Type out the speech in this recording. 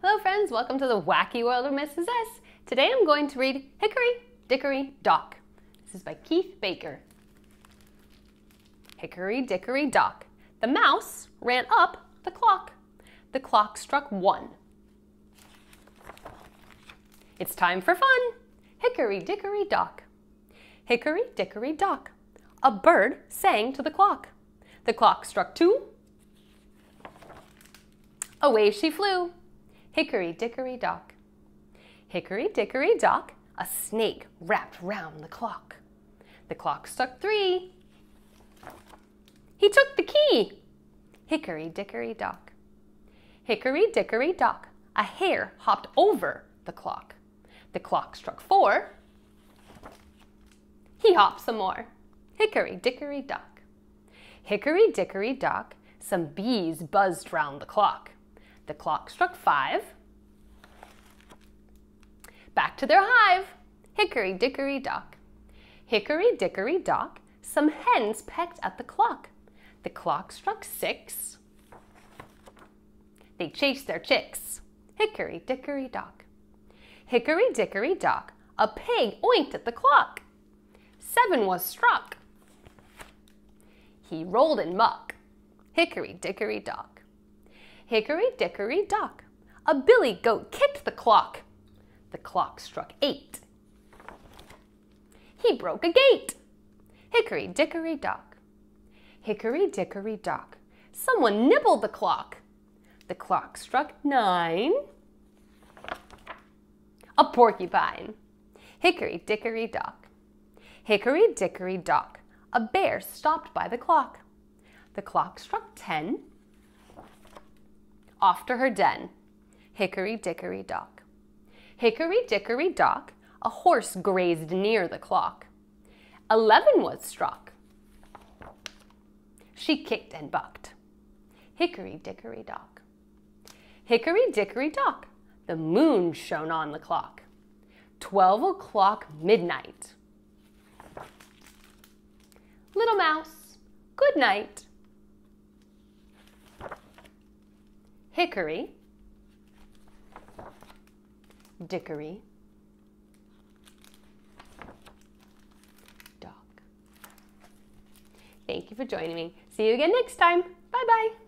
Hello friends, welcome to the wacky world of Mrs. S. Today I'm going to read Hickory Dickory Dock. This is by Keith Baker. Hickory Dickory Dock. The mouse ran up the clock. The clock struck one. It's time for fun. Hickory Dickory Dock. Hickory Dickory Dock. A bird sang to the clock. The clock struck two. Away she flew. Hickory Dickory Dock. Hickory Dickory Dock, a snake wrapped round the clock. The clock struck three. He took the key. Hickory Dickory Dock. Hickory Dickory Dock, a hare hopped over the clock. The clock struck four. He hopped some more. Hickory Dickory Dock. Hickory Dickory Dock, some bees buzzed round the clock. The clock struck five. Back to their hive. Hickory dickory dock. Hickory dickory dock, some hens pecked at the clock. The clock struck six. They chased their chicks. Hickory dickory dock. Hickory dickory dock, a pig oinked at the clock. Seven was struck. He rolled in muck. Hickory dickory dock. Hickory dickory dock. A billy goat kicked the clock. The clock struck eight. He broke a gate. Hickory dickory dock. Hickory dickory dock. Someone nibbled the clock. The clock struck nine. A porcupine. Hickory dickory dock. Hickory dickory dock. A bear stopped by the clock. The clock struck ten off to her den. Hickory dickory dock. Hickory dickory dock, a horse grazed near the clock. Eleven was struck. She kicked and bucked. Hickory dickory dock. Hickory dickory dock, the moon shone on the clock. Twelve o'clock midnight. Little mouse, good night. Hickory, dickory, dock. Thank you for joining me. See you again next time. Bye bye.